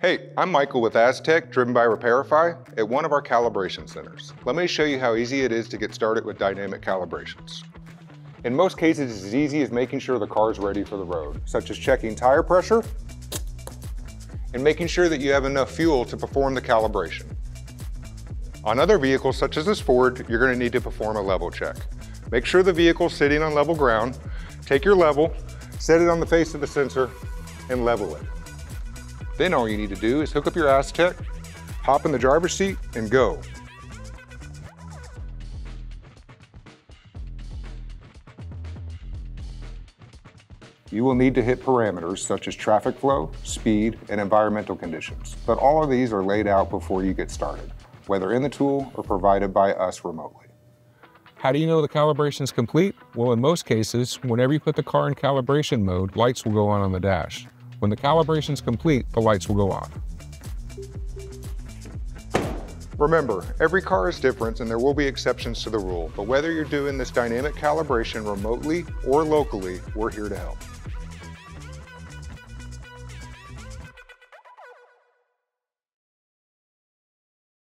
Hey, I'm Michael with asTech, driven by Repairify, at one of our calibration centers. Let me show you how easy it is to get started with dynamic calibrations. In most cases, it's as easy as making sure the car is ready for the road, such as checking tire pressure and making sure that you have enough fuel to perform the calibration. On other vehicles, such as this Ford, you're gonna to need to perform a level check. Make sure the vehicle's sitting on level ground, take your level, set it on the face of the sensor, and level it. Then all you need to do is hook up your asTech, hop in the driver's seat, and go. You will need to hit parameters such as traffic flow, speed, and environmental conditions, but all of these are laid out before you get started, whether in the tool or provided by us remotely. How do you know the calibration is complete? Well, in most cases, whenever you put the car in calibration mode, lights will go on on the dash. When the calibration is complete, the lights will go on. Remember, every car is different and there will be exceptions to the rule, but whether you're doing this dynamic calibration remotely or locally, we're here to help.